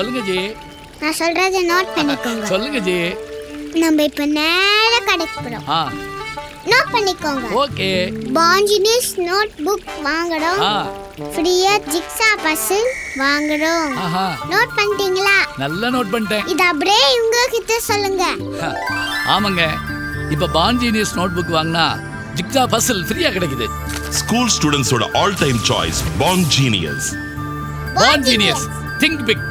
சொல்லுங்க ஜி. நான் சொல்றத நோட் பண்ணிக்கோங்க. சொல்லுங்க ஜி. நம்ம இப்ப நேரா கடைக்கு போறோம். ஆ. நோட் பண்ணிக்கோங்க. ஓகே. பாஞ்சினிஸ் நோட் புக் வாங்குறோம். ஆ. ஃப்ரீயா ஜிக்ஸா பசில் வாங்குறோம். ஆஹா. நோட் பண்ணிட்டீங்களா? நல்லா நோட் பண்ணிட்டேன். இது அப்படியே இவங்க கிட்ட சொல்லுங்க ஆமாங்க. இப்ப பாஞ்சினிஸ் நோட் புக் வாங்கினா ஜிக்ஸா பசில் ஃப்ரீயா கிடைக்குது. School ஸ்டூடெண்ட்ஸோட all time choice pan genius pan genius think big